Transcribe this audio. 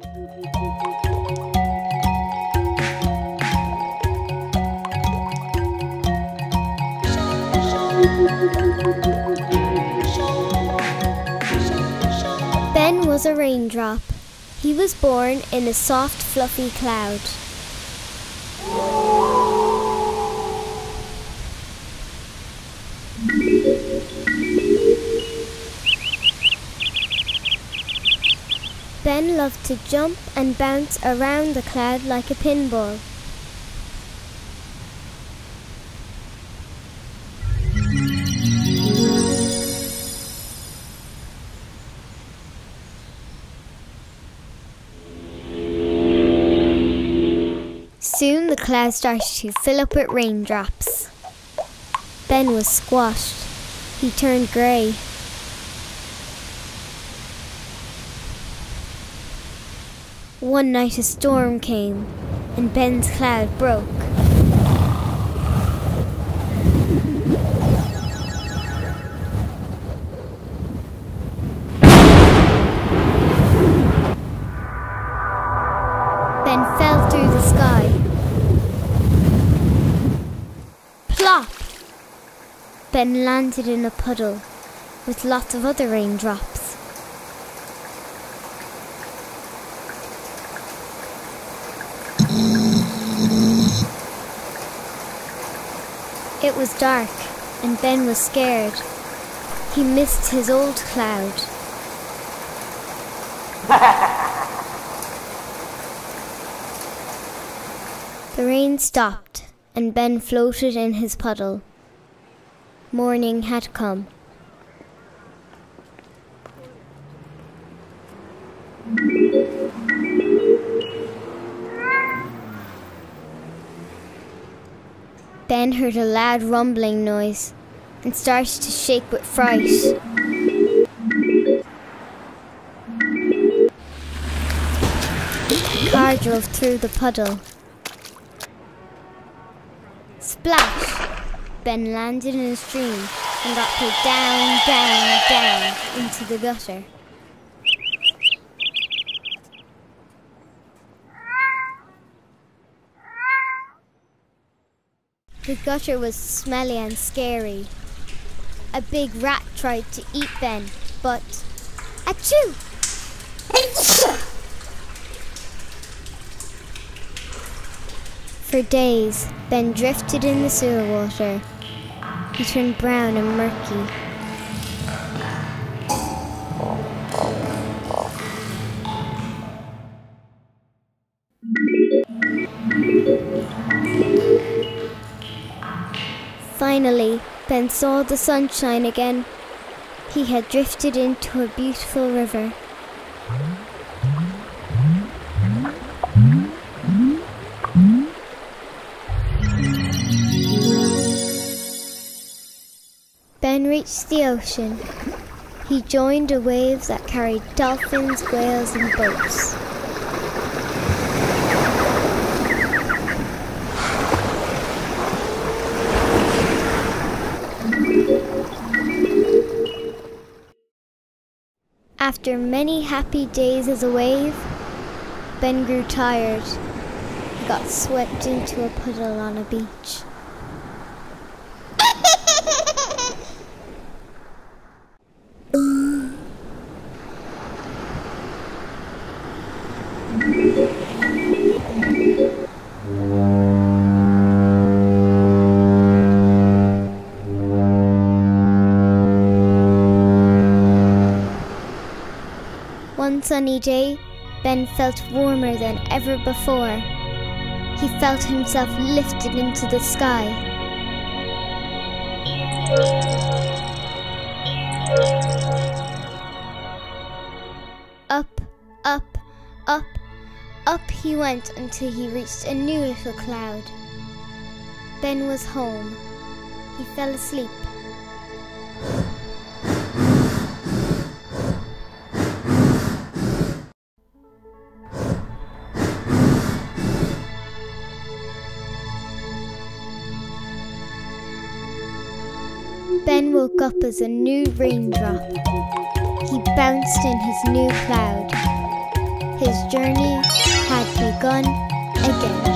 Ben was a raindrop. He was born in a soft, fluffy cloud. Loved to jump and bounce around the cloud like a pinball. Soon the cloud started to fill up with raindrops. Ben was squashed. He turned grey. One night a storm came, and Ben's cloud broke. Ben fell through the sky. Plop! Ben landed in a puddle with lots of other raindrops. It was dark, and Ben was scared. He missed his old cloud. The rain stopped, and Ben floated in his puddle. Morning had come. Ben heard a loud rumbling noise and started to shake with fright. The car drove through the puddle. Splash! Ben landed in a stream and got pulled down, down, down into the gutter. The gutter was smelly and scary. A big rat tried to eat Ben, but achoo! For days, Ben drifted in the sewer water. He turned brown and murky. Finally, Ben saw the sunshine again. He had drifted into a beautiful river. Ben reached the ocean. He joined a wave that carried dolphins, whales, and boats. After many happy days as a wave, Ben grew tired. He got swept into a puddle on a beach. Sunny day, Ben felt warmer than ever before. He felt himself lifted into the sky. Up, up, up, up he went until he reached a new little cloud. Ben was home. He fell asleep. Ben woke up as a new raindrop. He bounced in his new cloud. His journey had begun again.